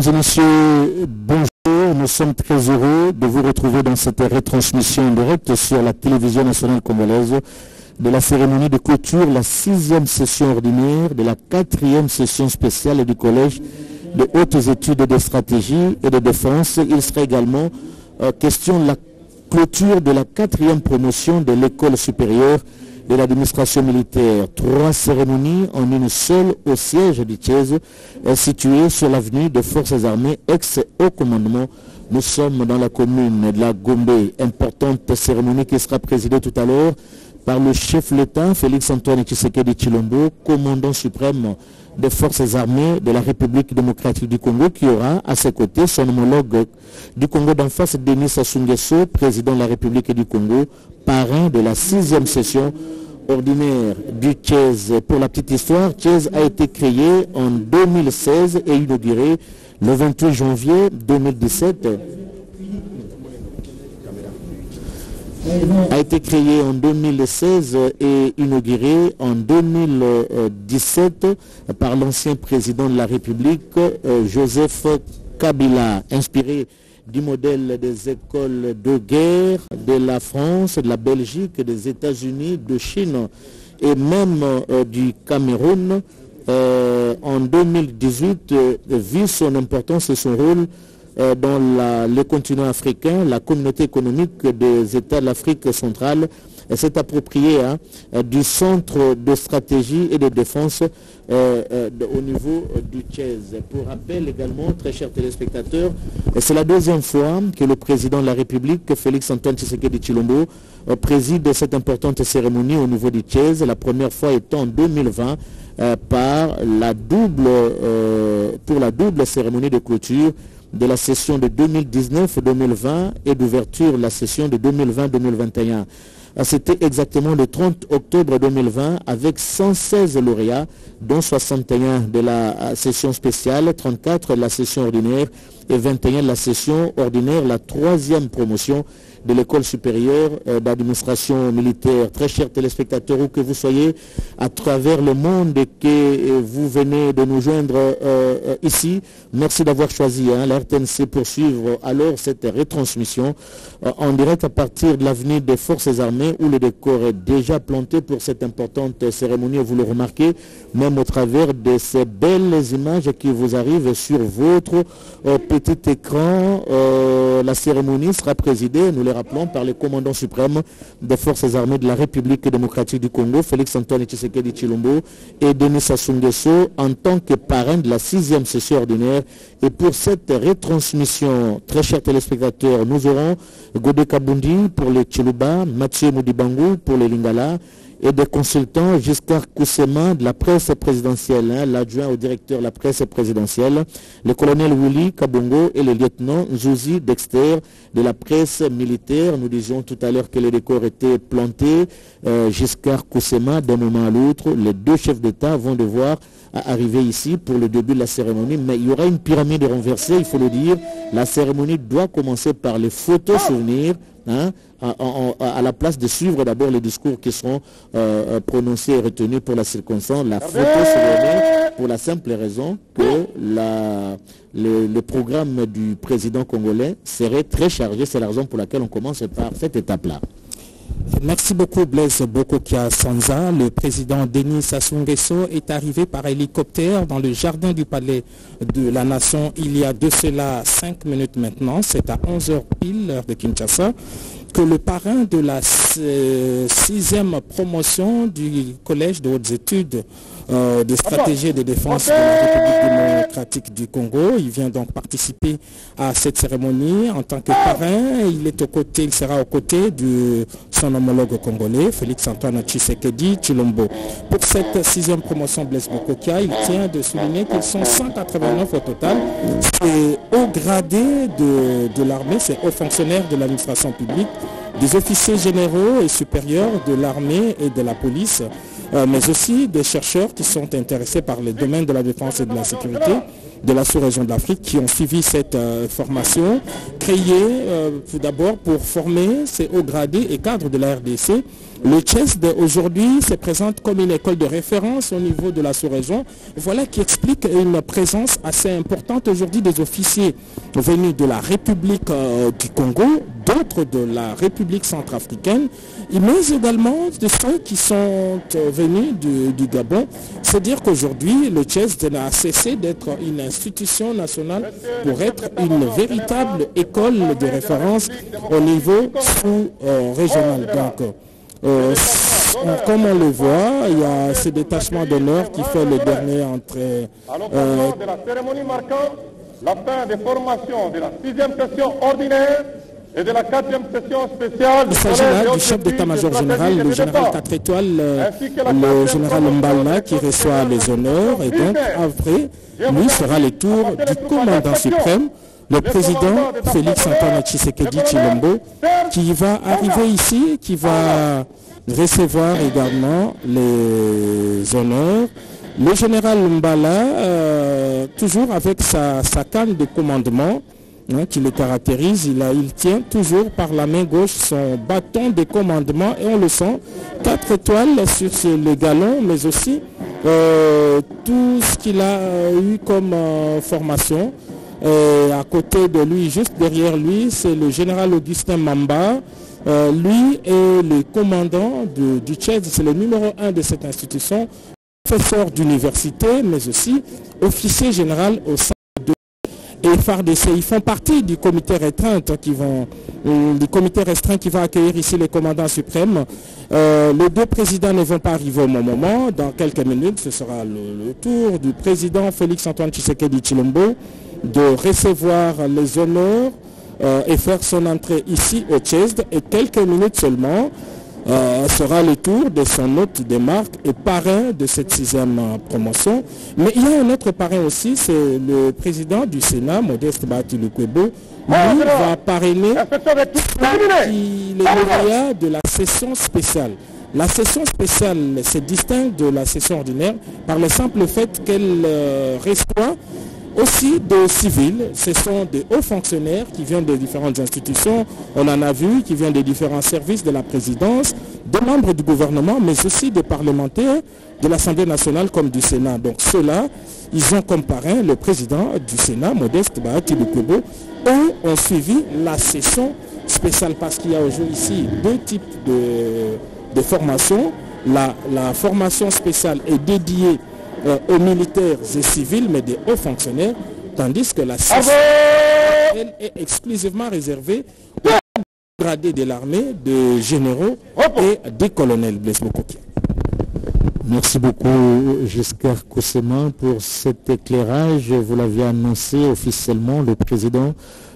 Mesdames et messieurs, bonjour. Nous sommes très heureux de vous retrouver dans cette retransmission en direct sur la télévision nationale congolaise de la cérémonie de clôture, la sixième session ordinaire de la quatrième session spéciale du Collège de hautes études de stratégie et de défense. Il sera également euh, question de la clôture de la quatrième promotion de l'école supérieure de l'administration militaire. Trois cérémonies en une seule au siège du Thiès, situé sur l'avenue des Forces armées, ex-haut commandement. Nous sommes dans la commune de la Gombe. Importante cérémonie qui sera présidée tout à l'heure par le chef l'État, Félix-Antoine Tshisekedi Chilombo, commandant suprême des forces armées de la République démocratique du Congo, qui aura à ses côtés son homologue du Congo d'en face, Denis Sassou président de la République du Congo, parrain de la sixième session ordinaire du Tchèze. Pour la petite histoire, Tchèze a été créé en 2016 et inauguré le 28 janvier 2017 a été créé en 2016 et inauguré en 2017 par l'ancien président de la République, Joseph Kabila, inspiré du modèle des écoles de guerre de la France, de la Belgique, des États-Unis, de Chine et même du Cameroun. en 2018, vu son importance et son rôle dans le continent africain, la communauté économique des États de l'Afrique centrale s'est appropriée du centre de stratégie et de défense au niveau du Tchèze. Pour rappel également, très chers téléspectateurs, c'est la deuxième fois que le président de la République, Félix-Antoine Tshisekedi Chilombo, préside cette importante cérémonie au niveau du Tchèze, la première fois étant en 2020 par la double, pour la double cérémonie de clôture de la session de 2019-2020 et d'ouverture de la session de 2020-2021. C'était exactement le 30 octobre 2020 avec 116 lauréats, dont 61 de la session spéciale, 34 de la session ordinaire et 21 de la session ordinaire, la troisième promotion de l'école supérieure d'administration militaire. Très chers téléspectateurs, où que vous soyez, à travers le monde et que vous venez de nous joindre euh, ici, merci d'avoir choisi hein, pour suivre alors cette retransmission euh, en direct à partir de l'avenue des Forces armées où le décor est déjà planté pour cette importante cérémonie, vous le remarquez, même au travers de ces belles images qui vous arrivent sur votre euh, petit écran. la cérémonie sera présidée, rappelons, par le commandant suprême des forces armées de la République démocratique du Congo, Félix-Antoine Tshisekedi Chilombo, et Denis Sassou Nguesso en tant que parrain de la sixième session ordinaire. Et pour cette retransmission, très chers téléspectateurs, nous aurons Godé Kabundi pour les Chiluba, Mathieu Moudibangou pour les Lingala, et des consultants Giscard Koussema de la presse présidentielle, hein, l'adjoint au directeur de la presse présidentielle, le colonel Willy Kabongo et le lieutenant Zouzi Dexter de la presse militaire. Nous disions tout à l'heure que les décors étaient plantés. Euh, Giscard Koussema, d'un moment à l'autre, les deux chefs d'État vont devoir arriver ici pour le début de la cérémonie, mais il y aura une pyramide renversée, il faut le dire. La cérémonie doit commencer par les photos souvenirs, hein, à, à, à, la place de suivre d'abord les discours qui seront euh, prononcés et retenus pour la circonstance. La photo pour la simple raison que la, le, le, programme du président congolais serait très chargé. C'est la raison pour laquelle on commence par cette étape-là. Merci beaucoup Blaise Bokokia Sanza. Le président Denis Sassou Nguesso est arrivé par hélicoptère dans le jardin du palais de la nation il y a de cela 5 minutes maintenant. C'est à 11h pile, de Kinshasa, que le parrain de la sixième promotion du collège de hautes études euh, de stratégie de défense de la République démocratique du Congo. Il vient donc participer à cette cérémonie en tant que parrain. Il est aux côtés, il sera aux côtés de son homologue congolais, Félix Antoine Tshisekedi Chilombo. Pour cette sixième promotion Blaise Bokokia, il tient de souligner qu'ils sont 189 au total. C'est haut gradé de, de l'armée, c'est haut fonctionnaire de l'administration publique, des officiers généraux et supérieurs de l'armée et de la police, euh, mais aussi des chercheurs qui sont intéressés par les domaines de la défense et de la sécurité, de la sous-région d'Afrique qui ont suivi cette formation, créée tout d'abord pour former ces hauts gradés et cadres de la RDC le CHESD aujourd'hui se présente comme une école de référence au niveau de la sous-région. Voilà qui explique une présence assez importante aujourd'hui des officiers venus de la République euh, du Congo, d'autres de la République centrafricaine, mais également de ceux qui sont euh, venus du, Gabon. C'est-à-dire qu'aujourd'hui, le CHESD n'a cessé d'être une institution nationale pour être une véritable école de référence au niveau sous-régional. Euh, comme on le voit, il y a ce détachement d'honneur qui fait le dernier entrée. Euh, la fin des formations de la sixième session ordinaire et de la quatrième session spéciale Il s'agit là du chef d'état-major général, le général 4 étoiles, le général Mbala qui reçoit les honneurs et donc après, lui sera le tour du commandant suprême le président Félix Antoine Tshisekedi Chilombo qui va arriver ici, qui va recevoir également les honneurs. Le général Mbala, euh, toujours avec sa, canne de commandement, hein, qui le caractérise, il, tient toujours par la main gauche son bâton de commandement et on le sent, quatre étoiles sur le galon, mais aussi euh, tout ce qu'il a eu comme euh, formation. Et à côté de lui, juste derrière lui, c'est le général Augustin Mamba. Euh, lui est le commandant du Tchèque, c'est le numéro un de cette institution, professeur d'université, mais aussi officier général au sein et FARDC. Ils font partie du comité restreint qui euh, du comité restreint qui va accueillir ici les commandants suprêmes. Euh, les deux présidents ne vont pas arriver au moment. Dans quelques minutes, ce sera le, tour du président Félix Antoine Tshisekedi Chilombo de recevoir les honneurs euh, et faire son entrée ici au CHESD et quelques minutes seulement euh, sera le tour de son hôte de marque et parrain de cette sixième euh, promotion. Mais il y a un autre parrain aussi, c'est le président du Sénat, Modeste Batilukwebo. Lui va parrainer les lauréats de la session spéciale. La session spéciale se distingue de la session ordinaire par le simple fait qu'elle reçoit aussi des civils, ce sont des hauts fonctionnaires qui viennent de différentes institutions, on en a vu, qui viennent des différents services de la présidence, des membres du gouvernement, mais aussi des parlementaires de l'Assemblée nationale comme du Sénat. Donc ceux-là, ils ont comme parrain le président du Sénat, Modeste Bahati Lukubo, eux ont suivi la session spéciale parce qu'il y a aujourd'hui ici deux types de, formations. La, formation spéciale est dédiée aux militaires et civils, mais des hauts fonctionnaires, tandis que la session elle, est exclusivement réservée aux gradés de l'armée, de généraux et des colonels. Merci beaucoup Giscard Koussema pour cet éclairage. Vous l'aviez annoncé officiellement, le président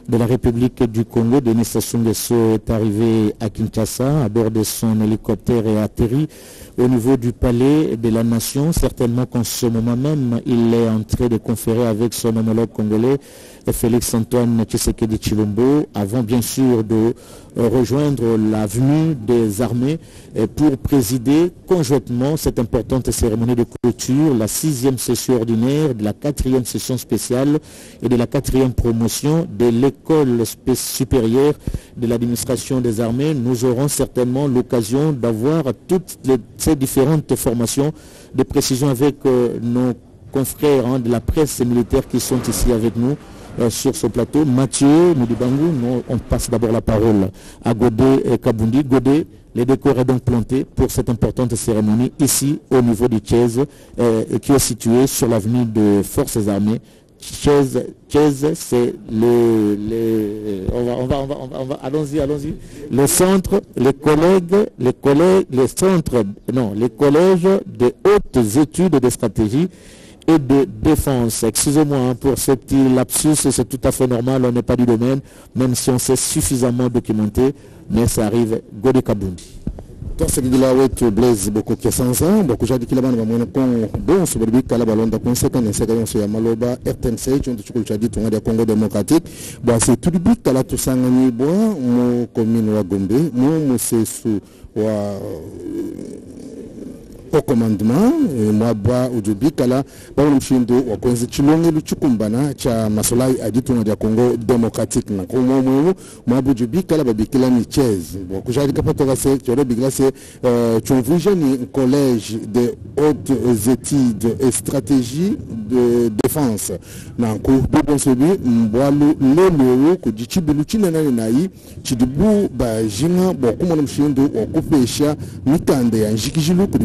de la République du Congo, Denis Sassou Nguesso, est arrivé à Kinshasa à bord de son hélicoptère et a atterri au niveau du palais de la nation. Certainement qu'en ce moment même, il est en train de conférer avec son homologue congolais, Félix-Antoine Tshisekedi Chilombo, avant bien sûr de euh, rejoindre l'avenue des armées euh, pour présider conjointement cette importante cérémonie de clôture, la sixième session ordinaire, de la quatrième session spéciale et de la quatrième promotion de l'école supérieure de l'administration des armées. Nous aurons certainement l'occasion d'avoir toutes ces différentes formations de précision avec euh, nos confrères hein, de la presse militaire qui sont ici avec nous. Euh, sur ce plateau. Mathieu Moudibangou, on passe d'abord la parole à Godé et Kabundi. Godé, les décors est donc planté pour cette importante cérémonie ici au niveau du Tchez, euh, qui est situé sur l'avenue de Forces Armées. Tchez, c'est le, on va, allons-y, allons-y. Le centre, les collègues, les collègues, les centres, non, les collèges de hautes études de stratégie et de défense. Excusez-moi hein, pour ce petit lapsus, c'est tout à fait normal, on n'est pas du domaine, même si on s'est suffisamment documenté, mais ça arrive mosesu wa au commandement mwabwa ujubikala bamwe mshindo wa kwenzi chilongelo chikumbana cha masolai aditunga ya Congo Democratique na kuma mwewu mwabu ujubikala babikila michezi kujarika patoka se choro bigla se uh, chumvuja ni collège de hautes études et stratégie de défense. Na ku bibon sebi mbwalu lelo ku jichibilu chinanani nayi chidibu bajinga bokuma mshindo wa kupesha mikanda ya njikijilu kudi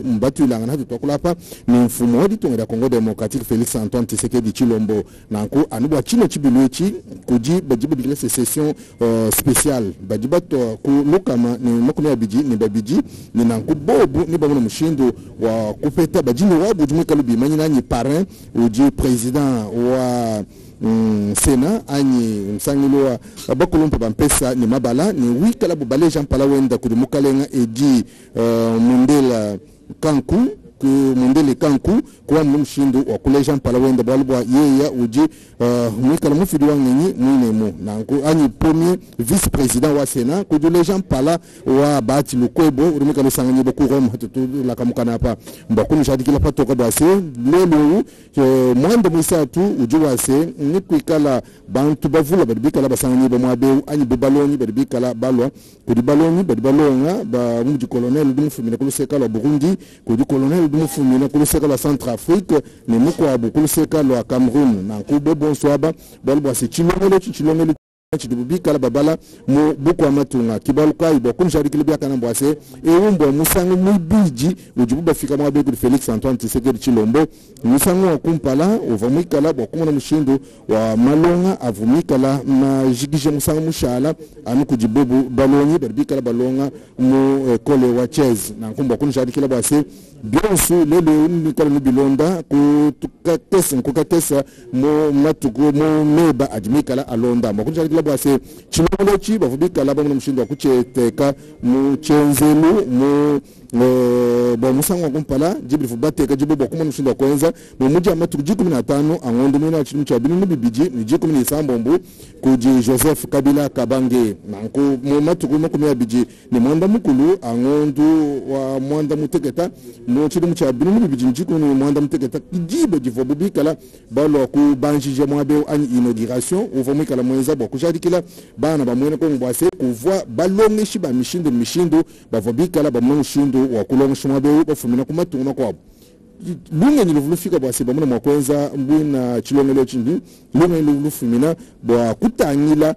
mbatu ilanga hatu tokulapa ni mfumo wa jitunga ja Congo Democratique Félix Antoine Tshisekedi Chilombo na ku anubwa chino chibiluechi kuji bajiba bigila se session uh, spéciale. Ni ni bobu ni wa kupeta wabu nanyi président wa mm, sena anyi msangilo wa bakulumpa bampesa ni mabala ni bubale wenda uh, mundela kanku ku mundele kanku kuwa mnu mshindu wa kule jean pala wenda bwalibwa yeya uji uh, mwikala mufidi wa ngenyi mwinemu nanku anyi premier vice président wa sena kujule jean pala wa bati lukwebo urimika lusanganyi boku rome hatutu lakamukana pa mbakunu shadikila patoka bwase lelo uh, mwanda mwisatu uji wase nikwikala bantu bavula badi bikala basanganyi bomwabeu anyi bebalonyi badi bikala balwa. Kudi balonyi badi balonga ba muji colonel dumufumina kulusekala burundi kudi colonel dumufumina kulusekala wa centrafrique ni mukwabu kulusekala wa cameroun. Nanku bonswaba bali bwase chilongelo chi chilongelo chidibu bikala babala mu buku amatunga byakana mbwase ewumbo musango mwibiji bafika Felix Antoine Tshisekedi Chilombo musango wa kumpala uva mwikala bwakumona mushindu wa malonga avumikala majigije musango mushala anu kujibubu balonyi barbikala balonga mu ekole wa Chez na nkumba kunsharikile bwase byonsu lelo nikala nibilonda kutukatesa nkukatesa mu matuku mu meba ajimikala alonda mwakunsharikile bwase chilongolochi bavubikala bamuna mushindu wa kucheteka mu chenzelu mu Bwa musango wakumpala jibiri fubateka jibu bwa kuma mushinda kwenza mu muji amatuku jikumi na tano angondo mwina chilimu cha binu nibibiji ni jikumi ni sambombu kuji Joseph Kabila Kabange. Nanku mu matuku makumi ya biji ni mwanda mukulu angondo wa mwanda muteketa mu chilimu cha binu ni jikumi ni mwanda muteketa jibo jivo bubikala balo ku banjije mwabe ani inauguration uvo mwikala mwenza bwa kushadikila bana bamwene ko mbwase kuvwa balongeshi ba mishindu mishindu bavo bikala bamwe mushindu wakulonga shimwa beu bafumina kumatunguna kwabo lungenyi luvulufika bwasi bamuna mwakwenza mbwina chilongelo chindi lungenyi luvulufumina bwa kutangila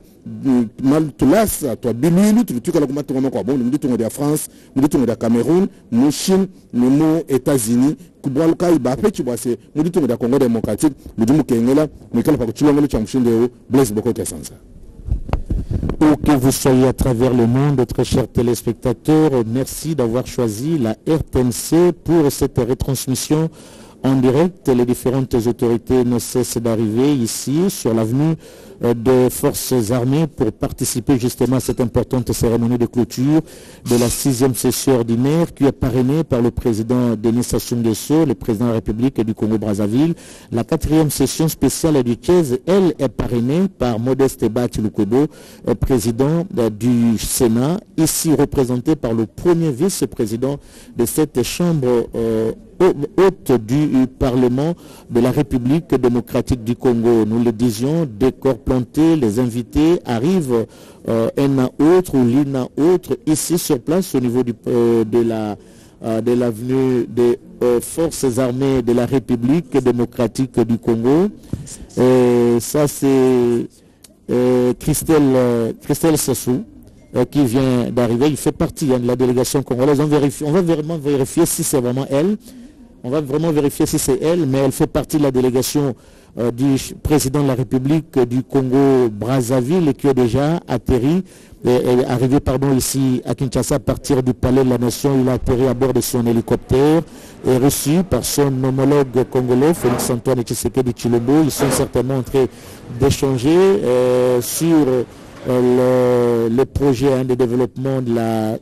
tulasa twa bilwilu tulitwikala kumatungama kwabo ni muditungo dia france dia cameroun mu chine ni mu états-unis kubwalukai bapeci bwase muditungo dia congo démocratique ludi mukengela pa kuchilongelo cha blaise Où que vous soyez à travers le monde, très chers téléspectateurs, merci d'avoir choisi la RTNC pour cette retransmission en direct. Les différentes autorités ne cessent d'arriver ici sur l'avenue des forces armées pour participer justement à cette importante cérémonie de clôture de la sixième session ordinaire qui est parrainée par le président Denis Sassou le président de la République du Congo-Brazzaville. La quatrième session spéciale du 15, elle est parrainée par Modeste Bati Lukwebo, président du Sénat, ici représenté par le premier vice-président de cette chambre euh, hôte du Parlement de la République démocratique du Congo. Nous le disions, décor planté, les invités arrivent euh, un à autre ou l'une à autre ici sur place au niveau euh, de la de l'avenue des forces armées de la République démocratique du Congo. Ça c'est Christelle, Christelle Sassou qui vient d'arriver. Il fait partie hein, de la délégation congolaise. On va vraiment vérifier si c'est vraiment elle. On va vraiment vérifier si c'est elle, mais elle fait partie de la délégation euh, du président de la République du Congo Brazzaville qui est déjà atterri, est arrivé pardon, ici à Kinshasa à partir du palais de la Nation. Il a atterri à bord de son hélicoptère et reçu par son homologue congolais, Félix Antoine Tshisekedi Chilombo. Ils sont certainement en train d'échanger euh, sur euh, le, le, projet hein, de développement de la,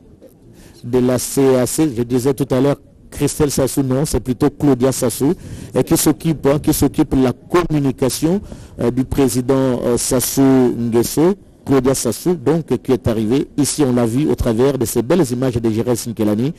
de la CAC. Je disais tout à l'heure Christelle Sassou, non, c'est plutôt Claudia Sassou, et qui s'occupe, hein, qui la communication euh, du président euh, Sassou Nguesso, Claudia Sassou, donc, qui est arrivé. Ici, on l'a vu au travers de ces belles images de Gérald Sinkelani,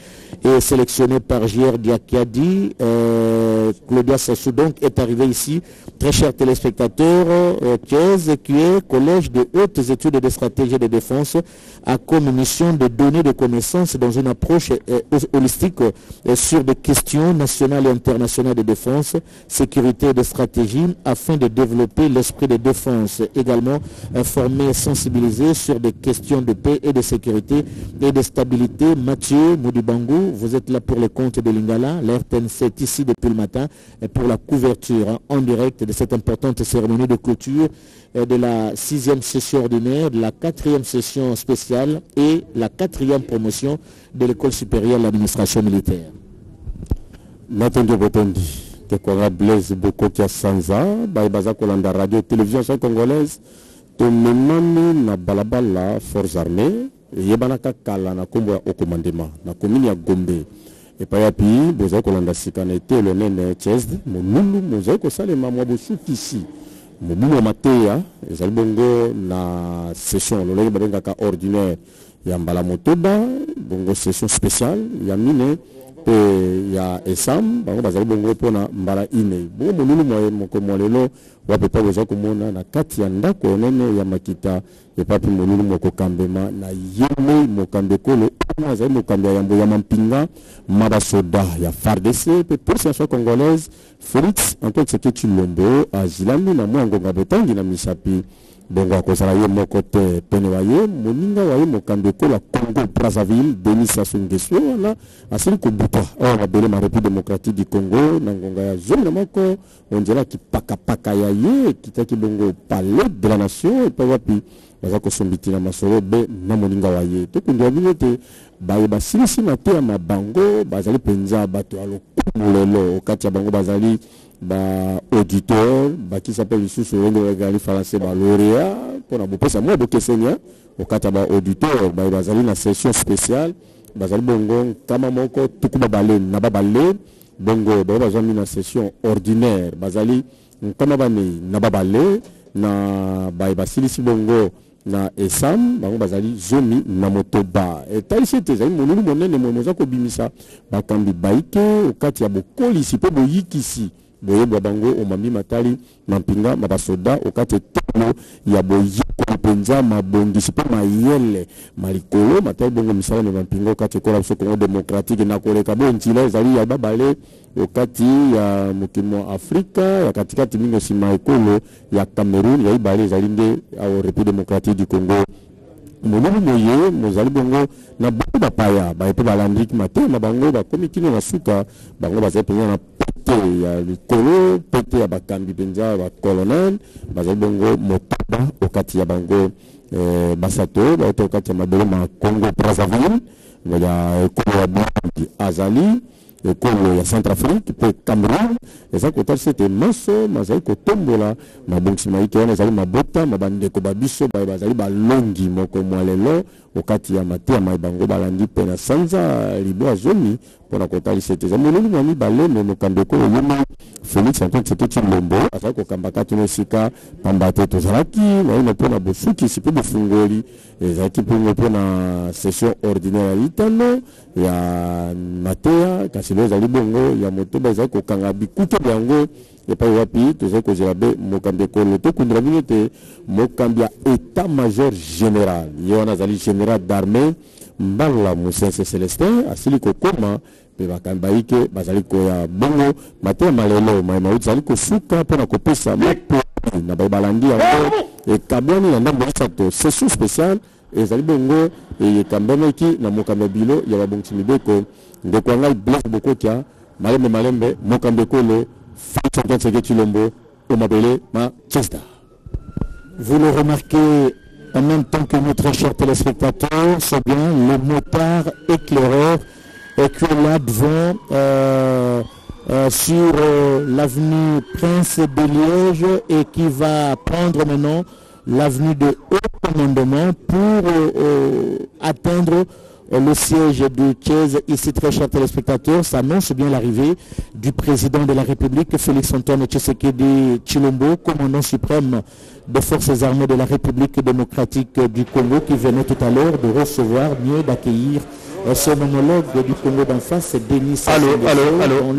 et sélectionné par J.R. Diakiadi. Euh, Claudia Sassou, donc, est arrivé ici. Très chers téléspectateurs, euh, qui est Collège de hautes études de stratégie de défense, a comme mission de donner des connaissances dans une approche euh, holistique euh, sur des questions nationales et internationales de défense, sécurité et de stratégie, afin de développer l'esprit de défense. Également, informer sensibiliser sur des questions de paix et de sécurité et de stabilité. Mathieu Moudibangou, vous êtes là pour le compte de Lingala. L'RTNC est ici depuis le matin pour la couverture hein, en direct de cette importante cérémonie de clôture de la sixième session ordinaire, de la quatrième session spéciale et la quatrième promotion de l'école supérieure de l'administration militaire. Blaise Bokotia Sanza, Baïbaza Kolanda Radio Télévision Congolaise, tomemami na balabala force armée eyebanaka kala na nkombo ya okomandema na komini ya gombe. Epai api bozali kolanda sika na etelo enene chesd monulu mozali kosalema mwa bosukisi mobulu ya mateya ezali bongo na session lolenge babengaka ordinaire. Ya mbala motoba bongo session spéciale ya mine ya esam bango bazali bongo mpona mbala ine. Bongo monulu moko mwa lelo wapi mpa boza komona na kati ya ndako ya makita epa mpe molulu moko na ye mokambi ekolo azali mokambi ya yambo ya mampinga ma ya fardc mpe polisi nation congolaise félix antoine tshisekedi lombo azilami na mwa ngonga botangi na misapi bongo akozala ye moko te pene wa ye moninga wa ye mokambi ekolo ya congo brazzaville denis sassou nguesso wana asili kobuka awa mabele ma république démocratique du congo na ngonga ya zomi na moko onzelaki pakapaka ya ye ekitaki bongo palais de la nation epai wapi. Baza kosombitina masolo be na moninga wa ye. Tokundela bino ete baye basilisi mateyama bango bazali mpenza bato ya lokumu lelo. Kati ya bango bazali baauditeur bakisa mpe lisusu oyengelekali français balauréat mpona bopesa mwa bokeseni okati ya baauditeur baye bazali na session spéciale bazali bongo nkama moko tuku babale na babale bongo bango bazwami na session ordinaire bazali nkama banei na babale na baye basilisi bongo na esam bango bazali zomi na motoba etalisi ete ezali molulu monene mono oza kobimisa bakambi bayike okati ya bokolisi mpe boyikisi boyebwa bango omami matali mampinga mabasoda okati etolo ya boyekoli mpenza mabongisi mpe mayele malikolo matali bongo misala na mampinga okati ekola biso kongo démocratique na koleka bo nzela ezali ya babale okati ya mokili wa afrika ya katikati mingi nsima ekolo ya cameroun ya ibale ezali nde république démocratique du congo molulu moye mozali bongo na bango bapaya baye mpe balandi matema bango bakomi kino na suka bango bazali mpenza na pete ya likolo pete ya bakambi mpenza bacolonel bazali bongo motoba okati ya bango basato bauta okati ya mabele ma congo brazzaville. Ya ekolo ya burundi azali ekolo ya centrafrique mpe cameroun. Eza kotalisa ete maso bazali kotombola mabongisi maike wana ezali mabota ma bandeko babiso baye bazali balongi moko mwa lelo okati ya matema bango balandi mpe na sanza libo ya zomi mpona kotalisa ete eza molongi mwa mibale me mokambi ekolo yema félix antoine tshisekedi lombo azali kokambaka tuna esika pamba te tozalaki naino mpona bosukisi mpe bofungoli ezalaki mpongo mpona session ordinaire ya litano ya mateya kasi lelo ezali bongo ya motoba ezali kokanga bikuke yango epai wapi tozali kozela be mokambi ekolo tokundela bino ete mokambi ya état major général ye wana azali général d'armée mbala mosense célestin asili kokoma mpe bakambi bayike bazali koya bongo matema lelo mayema oyo ezali kosuka mpona kopesa maponi na balandi yango ekabwani na ndambo misato session spéciale ezali bongo na mokambi ya bilo ya babongisi mibeko ndeko ya ngai blaise bokotia malembe malembe mokambi ekolo Vous le remarquez en même temps que nous, très chers téléspectateurs, c'est bien le motard éclaireur et là devant euh, euh, sur euh, l'avenue Prince de Liège et qui va prendre maintenant l'avenue de haut commandement pour atteindre le siège de Thiès. Ici, très chers téléspectateurs, s'annonce bien l'arrivée du président de la République, Félix-Antoine Tshisekedi Chilombo, commandant suprême des forces armées de la République démocratique du Congo, qui venait tout à l'heure de recevoir, mieux d'accueillir son homologue du Congo d'en face, Denis Allô, allô, allô,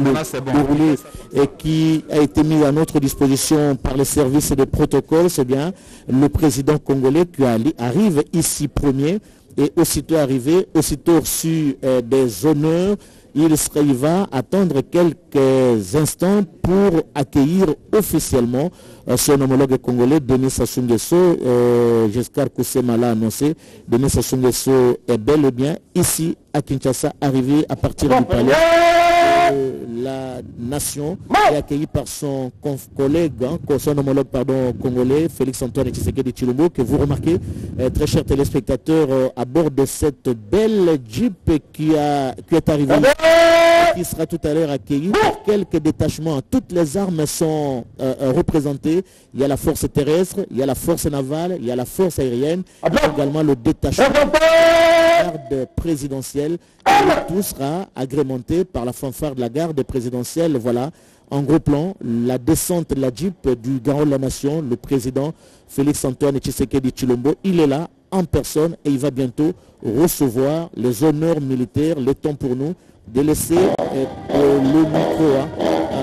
déroulé et qui a été mis à notre disposition par les services de protocole, c'est bien le président congolais qui arrive ici premier et aussitôt arrivé, aussitôt reçu euh, des honneurs, il, sera, il, va attendre quelques instants pour accueillir officiellement euh, son homologue congolais, Denis Sassou Nguesso. Euh, Giscard Koussema l'a annoncé. Denis Sassou Nguesso est bel et bien ici à Kinshasa, arrivé à partir du palais la nation est accueilli par son collègue, hein, son homologue pardon, congolais, Félix Antoine Tshisekedi Chilombo, que vous remarquez, euh, très chers téléspectateurs, euh, à bord de cette belle Jeep qui, a, qui est arrivée qui sera tout à l'heure accueilli par quelques détachements. Toutes les armes sont euh, représentées. Il y a la force terrestre, il y a la force navale, il y a la force aérienne, il y a également le détachement présidentielle. tout sera agrémenté par la fanfare de la garde présidentielle. Voilà, en gros plan, la descente de la Jeep du garant de la nation, le président Félix-Antoine Tshisekedi Chilombo. Il est là en personne et il va bientôt recevoir les honneurs militaires. Le temps pour nous de laisser euh, le micro à,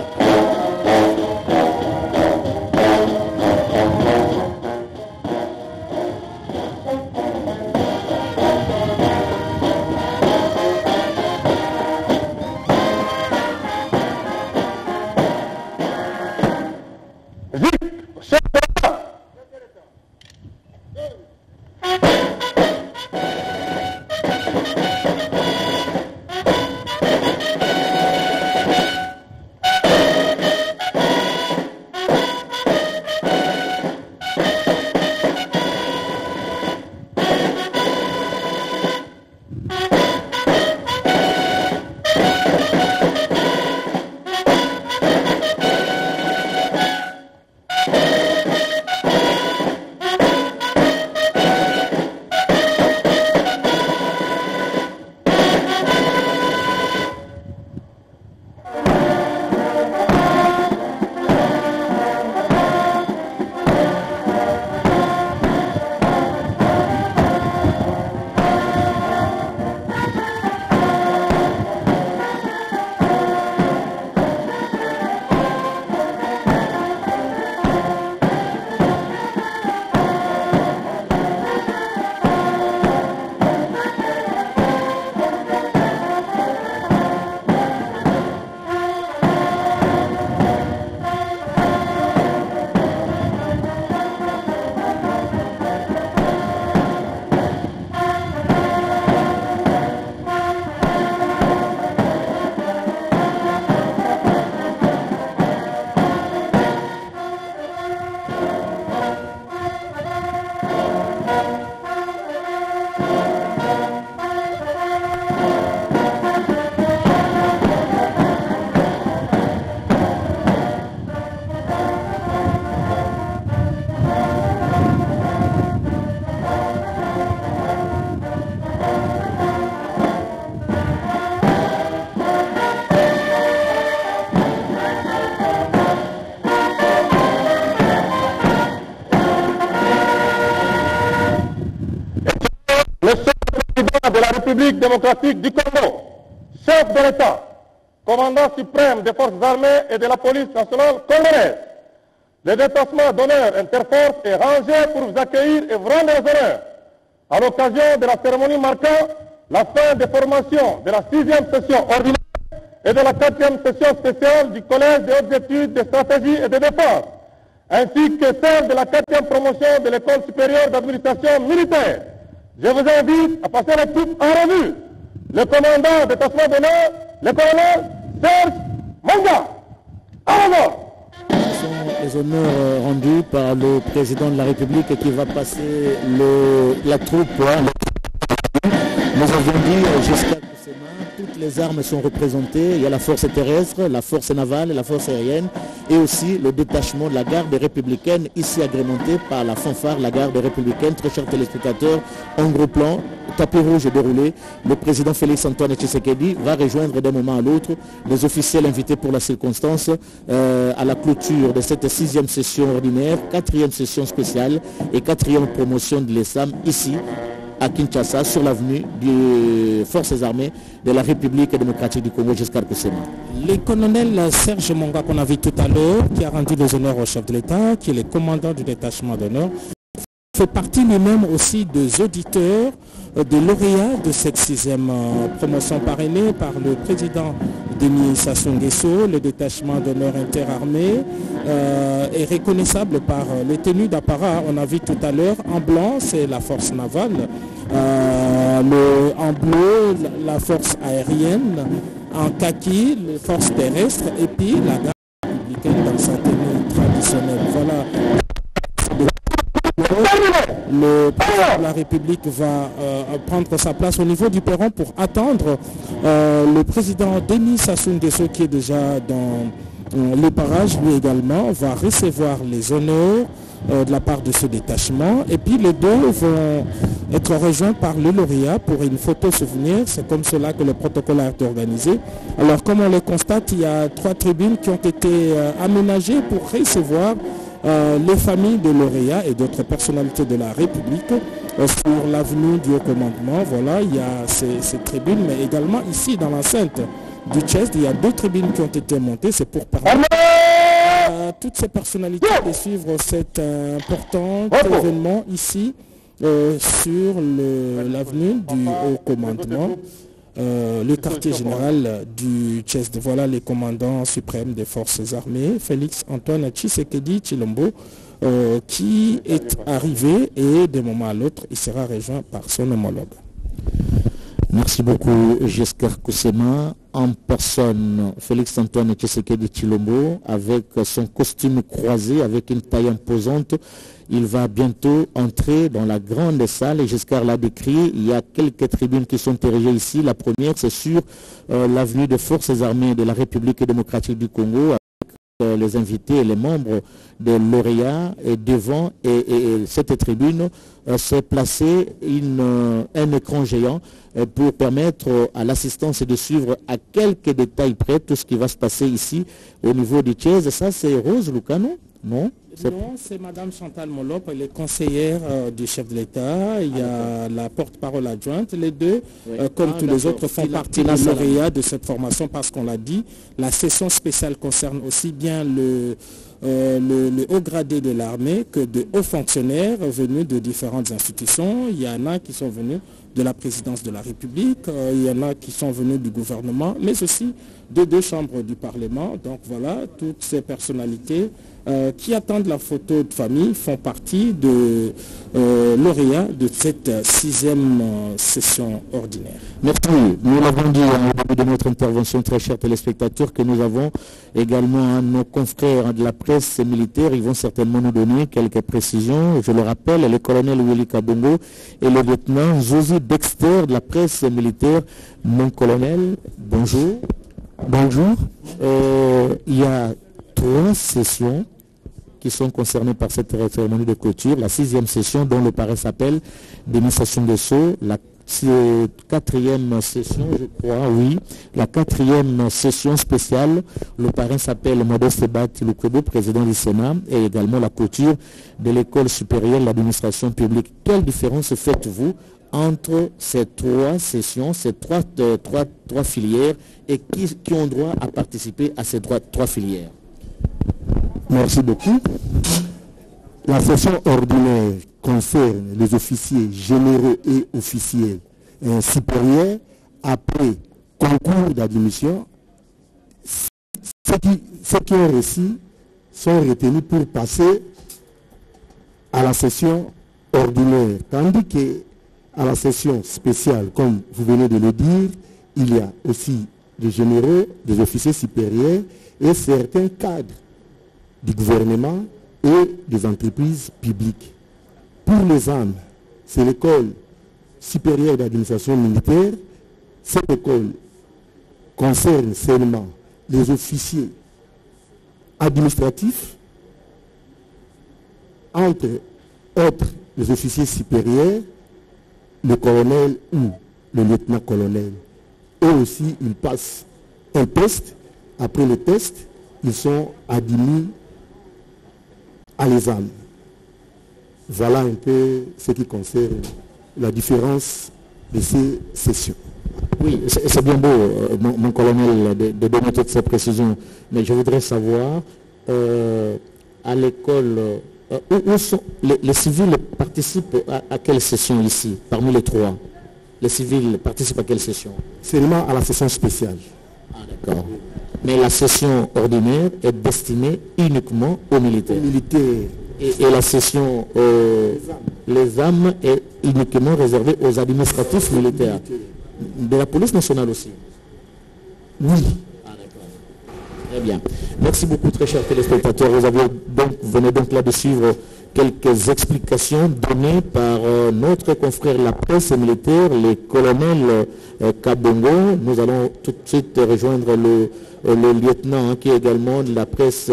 démocratique du Congo, chef de l'État, commandant suprême des forces armées et de la police nationale congolaise. Le détachement d'honneur Interforce est rangé pour vous accueillir et vous rendre les honneurs à l'occasion de la cérémonie marquant la fin des formations de la sixième session ordinaire et de la quatrième session spéciale du Collège des hautes études de stratégie et de défense, ainsi que celle de la quatrième promotion de l'École supérieure d'administration militaire. Je vous invite à passer la coupe en revue. Le commandant de détachement d'honneur, le colonel Serge Manga. Sont les honneurs rendus par le président de la République qui va passer le, la troupe. Hein. Nous avons dit jusqu'à toutes les armes sont représentées. Il y a la force terrestre, la force navale, la force aérienne et aussi le détachement de la garde républicaine, ici agrémenté par la fanfare, la garde républicaine. Très chers téléspectateurs, en gros plan, tapis rouge déroulé. Le président Félix Antoine Tshisekedi va rejoindre d'un moment à l'autre les officiels invités pour la circonstance euh, à la clôture de cette sixième session ordinaire, quatrième session spéciale et quatrième promotion de l'ESAM ici à Kinshasa sur l'avenue des Forces armées de la République démocratique du Congo jusqu'à Kusema. Le colonel Serge Monga qu'on a vu tout à l'heure, qui a rendu les honneurs au chef de l'État, qui est le commandant du détachement d'honneur, fait partie lui-même aussi des auditeurs de lauréats de cette sixième promotion parrainée par le président Denis Sassou Nguesso. Le détachement d'honneur interarmé euh, est reconnaissable par les tenues d'apparat. On a vu tout à l'heure, en blanc, c'est la force navale. Le, en bleu, la force aérienne. En kaki, les forces terrestres. Et puis la garde républicaine dans sa tenue traditionnelle. Voilà le président de la République va euh, prendre sa place au niveau du perron pour attendre euh, le président Denis Sassou Nguesso qui est déjà dans euh, le parage, lui également, va recevoir les honneurs de la part de ce détachement. Et puis les deux vont être rejoints par le lauréat pour une photo souvenir. C'est comme cela que le protocole a été organisé. Alors comme on le constate, il y a trois tribunes qui ont été aménagées pour recevoir euh, les familles de lauréats et d'autres personnalités de la République euh, sur l'avenue du Haut Commandement. Voilà, il y a ces, tribunes, mais également ici dans l'enceinte du Chest, il y a deux tribunes qui ont été montées. C'est pour permettre toutes ces personnalités de suivre cet important événement ici euh, sur l'avenue du Haut Commandement. Euh, le quartier général du Tchest. Voilà les commandants suprêmes des forces armées, Félix Antoine Tshisekedi Chilombo, euh, qui est arrivé et d'un moment à l'autre, il sera rejoint par son homologue. Merci beaucoup, Jesker Koussema. En personne, Félix Antoine Tshisekedi Chilombo, avec son costume croisé, avec une taille imposante, il va bientôt entrer dans la grande salle et Giscard l'a décrit. Il y a quelques tribunes qui sont érigées ici. La première, c'est sur euh, l'avenue des forces armées de la République démocratique du Congo les invités et les membres des lauréats et devant et, cette tribune euh, s'est placé un écran géant pour permettre à l'assistance de suivre à quelques détails près tout ce qui va se passer ici au niveau du Thiès. Ça, c'est Rose Lucano, non? Non, c'est Madame Chantal Molop, elle est conseillère euh, du chef de l'État. Il y a la porte-parole adjointe. Les deux, euh, comme ah, tous les autres, font partie des lauréats de cette formation parce qu'on l'a dit. La session spéciale concerne aussi bien le, euh, le, haut gradé de l'armée que de hauts fonctionnaires venus de différentes institutions. Il y en a qui sont venus de la présidence de la République, il y en a qui sont venus du gouvernement, mais aussi de deux chambres du Parlement. Donc voilà, toutes ces personnalités euh, qui attendent la photo de famille font partie de euh, lauréats de cette sixième euh, session ordinaire. Merci. Nous l'avons dit au début de notre intervention, très chers téléspectateurs, que nous avons également nos confrères de la presse militaire. Ils vont certainement nous donner quelques précisions. Je le rappelle, le colonel Willy Kabongo et le lieutenant Josie Dexter de la presse militaire. Mon colonel, bonjour. Bonjour. il y a trois sessions qui sont concernés par cette cérémonie de clôture. La sixième session dont le parrain s'appelle démonstration de saut. La quatrième session, je crois, oui. La quatrième session spéciale, le parrain s'appelle Modeste Bat Lukodo, président du Sénat, et également la clôture de l'école supérieure de l'administration publique. Quelle différence faites-vous entre ces trois sessions, ces trois, euh, filières, et qui, ont droit à participer à ces trois filières? Merci beaucoup. La session ordinaire concerne les officiers généraux et officiers supérieurs après concours d'admission. Ceux qui, ont reçu sont retenus pour passer à la session ordinaire. Tandis que à la session spéciale, comme vous venez de le dire, il y a aussi des généraux, des officiers supérieurs et certains cadres du gouvernement et des entreprises publiques. Pour les âmes, c'est l'école supérieure d'administration militaire. Cette école concerne seulement les officiers administratifs, entre autres les officiers supérieurs, le colonel ou le lieutenant-colonel. Eux aussi, ils passent un test. Après le test, ils sont admis à l'examen. Voilà un peu ce qui concerne la différence de ces sessions. Oui, c'est bien beau, euh, mon, colonel, de, donner toutes ces précisions, mais je voudrais savoir, euh, à l'école, euh, où, sont les, civils participent à, quelle session ici, parmi les trois? Les civils participent à quelle session? Seulement à la session spéciale. Ah, d'accord. Mais la session ordinaire est destinée uniquement aux militaires. Aux militaires. Et, la session euh, les âmes est uniquement réservée aux administratifs militaires. De la police nationale aussi. Oui. Ah, très bien. Merci beaucoup, très chers téléspectateurs. Vous, avez donc, venez donc là de suivre quelques explications données par euh, notre confrère la presse militaire, les colonels euh, Kabongo. Nous allons tout de suite rejoindre le, le lieutenant qui est également de la presse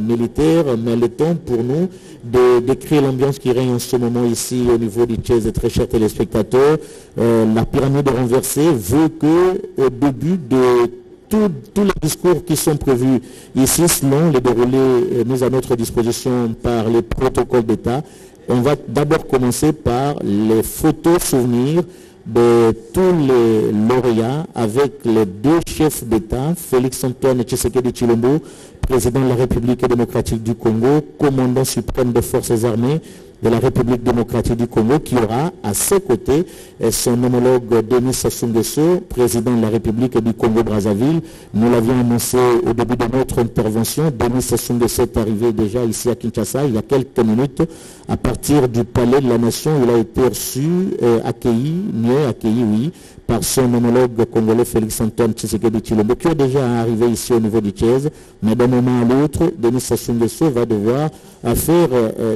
militaire, mais le temps pour nous de décrire l'ambiance qui règne en ce moment ici au niveau du Tchèze, très chers téléspectateurs. la pyramide renversée veut que au début de tous les discours qui sont prévus ici selon les déroulés euh, mis à notre disposition par les protocoles d'État. On va d'abord commencer par les photos souvenirs de tous les lauréats avec les deux chefs d'État, Félix Antoine Tshisekedi Chilombo, président de la République démocratique du Congo, commandant suprême des forces armées, de la République démocratique du Congo, qui aura à ses côtés euh, son homologue Denis Sassou Nguesso, président de la République du Congo-Brazzaville. Nous l'avions annoncé au début de notre intervention. Denis Sassou Nguesso est arrivé déjà ici à Kinshasa il y a quelques minutes. À partir du palais de la Nation, il a été reçu, euh, accueilli, mieux accueilli, oui, par son homologue congolais Félix Antoine Tshisekedi Chilombo, qui est déjà arrivé ici au niveau du Tchèze. Mais d'un moment à l'autre, Denis Sassou Nguesso va devoir euh, faire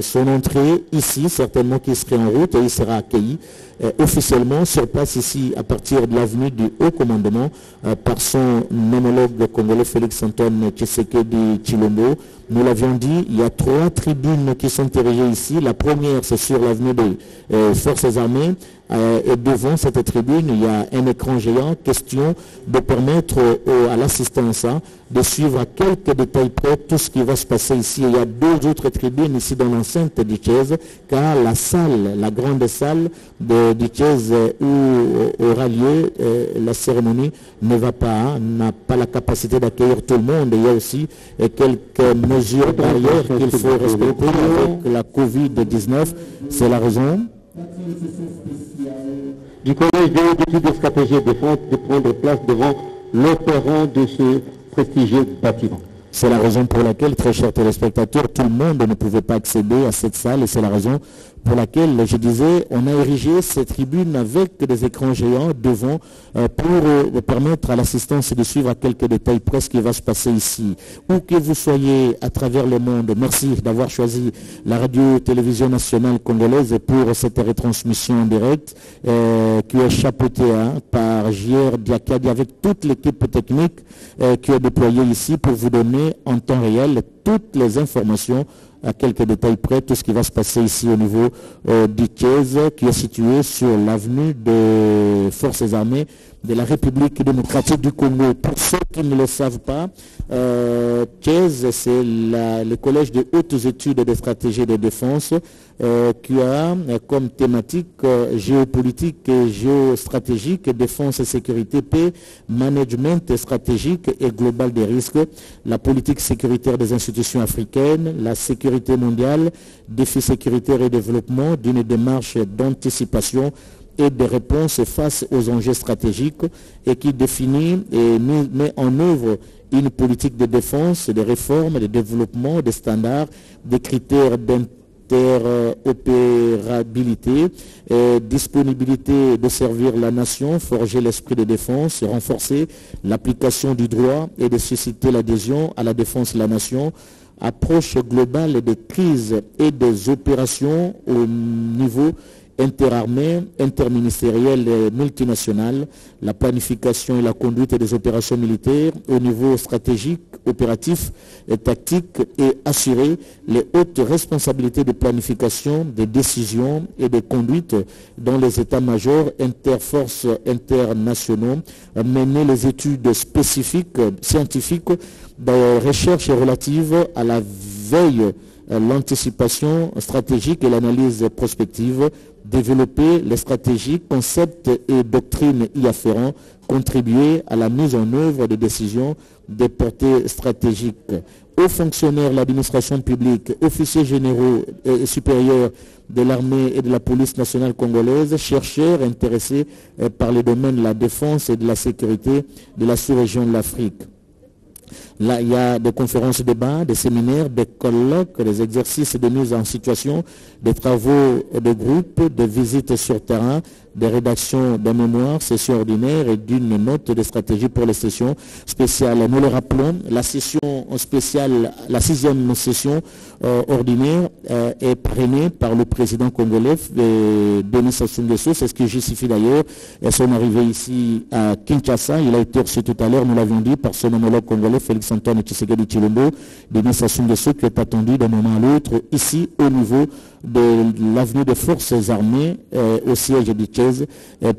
son entrée ici, certainement qu'il serait en route et il sera accueilli euh, officiellement sur place ici à partir de l'avenue du Haut Commandement euh, par son homologue congolais Félix Antoine Tshisekedi Chilombo. Nous l'avions dit, il y a trois tribunes qui sont érigées ici. La première, c'est sur l'avenue des euh, Forces armées. et devant cette tribune, il y a un écran géant. Question de permettre à l'assistance hein, de suivre à quelques détails près tout ce qui va se passer ici. Il y a deux autres tribunes ici dans l'enceinte du Tchèze, car la salle, la grande salle du Tchèze où aura lieu euh, la cérémonie ne va pas, hein, n'a pas la capacité d'accueillir tout le monde. Il y a aussi euh, quelques barrières qu'il faut respecter avec la Covid-19. C'est la raison du Collège d'études de stratégie et défense de prendre place devant l'opérant de ce prestigieux bâtiment. C'est la raison pour laquelle, très chers téléspectateurs, tout le monde ne pouvait pas accéder à cette salle et c'est la raison pour laquelle, je disais, on a érigé ces tribunes avec des écrans géants devant euh, pour euh, permettre à l'assistance de suivre à quelques détails près ce qui va se passer ici. Où que vous soyez à travers le monde, merci d'avoir choisi la radio-télévision nationale congolaise pour cette retransmission en direct euh, qui est chapeautée hein, par JR Diakadi avec toute l'équipe technique qui est déployée ici pour vous donner en temps réel toutes les informations à quelques détails près tout ce qui va se passer ici au niveau euh, du Thiès, qui est situé sur l'avenue des Forces armées de la République démocratique du Congo. Pour ceux qui ne le savent pas, euh, c'est le collège de hautes études de stratégie de défense euh, qui a comme thématique euh, géopolitique et géostratégique, défense et sécurité, paix, management stratégique et global des risques, la politique sécuritaire des institutions africaines, la sécurité mondiale, défis sécuritaires et développement d'une démarche d'anticipation et de réponses face aux enjeux stratégiques et qui définit et met en œuvre une politique de défense, de réforme, de développement, des standards, des critères d'interopérabilité, disponibilité de servir la nation, forger l'esprit de défense, renforcer l'application du droit et de susciter l'adhésion à la défense de la nation, approche globale des crises et des opérations au niveau interarmées, interministérielles et multinationales, la planification et la conduite des opérations militaires au niveau stratégique, opératif et tactique et assurer les hautes responsabilités de planification, de décision et de conduite dans les états-majors interforces internationaux, mener les études spécifiques, scientifiques, de recherche relative à la veille l'anticipation stratégique et l'analyse prospective, développer les stratégies, concepts et doctrines y afférents, contribuer à la mise en œuvre de décisions de portée stratégique. Aux fonctionnaires de l'administration publique, officiers généraux et supérieurs de l'armée et de la police nationale congolaise, chercheurs intéressés par les domaines de la défense et de la sécurité de la sous-région de l'Afrique. Là, il y a des conférences, débats, des séminaires, des colloques, des exercices de mise en situation, des travaux de groupe, des visites sur terrain, des rédactions de mémoires, sessions ordinaires et d'une note de stratégie pour les sessions spéciales. Nous le rappelons, la session spéciale, la sixième session euh, ordinaire euh, est parrainée par le président congolais Denis Sassou Nguesso. C'est ce qui justifie d'ailleurs son arrivée ici à Kinshasa. Il a été reçu tout à l'heure, nous l'avions dit, par son homologue congolais Félix Antoine Tshisekedi Chilombo, Denis Sassou Nguesso, qui est attendu d'un moment à l'autre ici au niveau de l'avenue des forces armées euh, au siège du Tchèze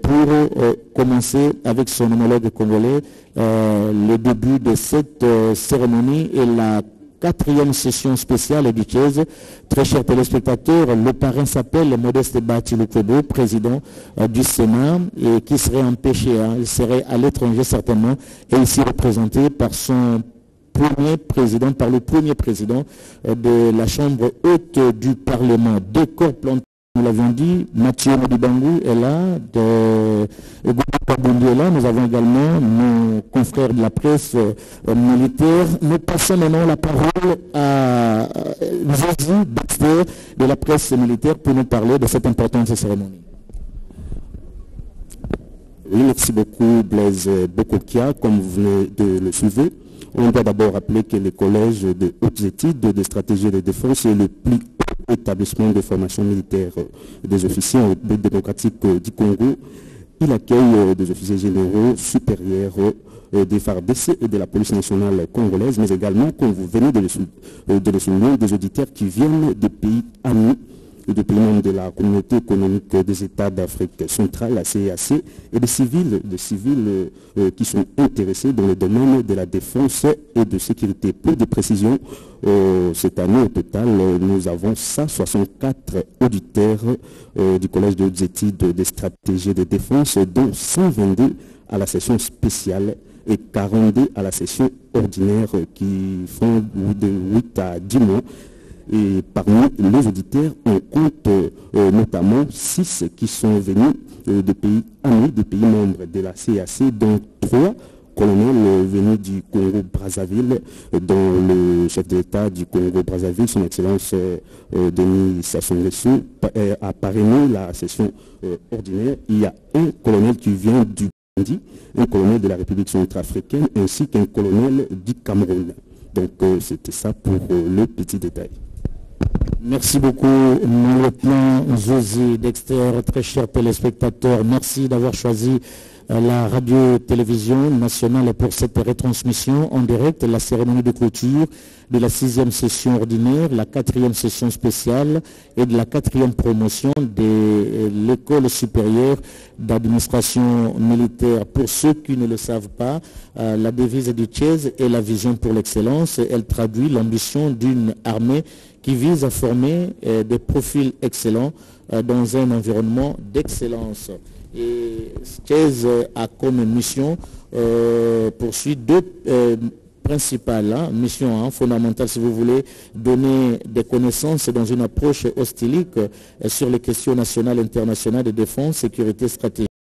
pour euh, commencer avec son homologue congolais euh, le début de cette cérémonie et la quatrième session spéciale du Tchèze. Très chers téléspectateurs, le parrain s'appelle Modeste Bati président du Sénat, et qui serait empêché, hein, il serait à l'étranger certainement, et ici représenté par son premier président, par le premier président de la Chambre haute du Parlement. Deux corps plantés, nous l'avions dit, Mathieu Modibangu est là, Kabundi est là, nous avons également nos confrères de la presse euh, militaire. Nous passons maintenant la parole à Zazie Baxter de la presse militaire pour nous parler de cette importante cérémonie. Oui, merci beaucoup Blaise Bokokia, comme vous venez de le suivre. On doit d'abord rappeler que le Collège de hautes études de stratégie de défense est le plus haut établissement de formation militaire des officiers démocratiques du Congo. Il accueille des officiers généraux supérieurs des FARDC et de la police nationale congolaise, mais également, comme vous venez de le souligner, des auditeurs qui viennent des pays amis des pays membres de la communauté économique des États d'Afrique centrale, la CEAC, et des civils, des civils euh, qui sont intéressés dans le domaine de la défense et de sécurité. Pour des précisions, euh, cette année au total, nous avons 164 auditeurs euh, du Collège de hautes études de stratégie de défense, dont 122 à la session spéciale et 42 à la session ordinaire qui font de 8 à 10 mois. Et parmi les auditeurs, on compte euh, notamment six qui sont venus euh, de pays amis, des pays membres de la CAC, dont trois colonels venus du Congo-Brazzaville, dont le chef de l'État du Congo-Brazzaville, son Excellence euh, Denis Sassou Nguesso, a parrainé la session ordinaire. Il y a un colonel qui vient du Burundi, un colonel de la République centrafricaine, ainsi qu'un colonel du Cameroun. Donc c'était ça pour le petit détail. Merci beaucoup, mon lieutenant Josie Dexter, très chers téléspectateurs. Merci d'avoir choisi la radio-télévision nationale pour cette retransmission en direct, la cérémonie de clôture de la sixième session ordinaire, la quatrième session spéciale et de la quatrième promotion de l'école supérieure d'administration militaire. Pour ceux qui ne le savent pas, la devise du Tchèze est la vision pour l'excellence. Elle traduit l'ambition d'une armée qui vise à former des profils excellents dans un environnement d'excellence. Et Tchèze a comme mission euh, poursuit deux euh, principales hein, missions hein, fondamentales, si vous voulez, donner des connaissances dans une approche hostilique euh, sur les questions nationales et internationales de défense, sécurité stratégique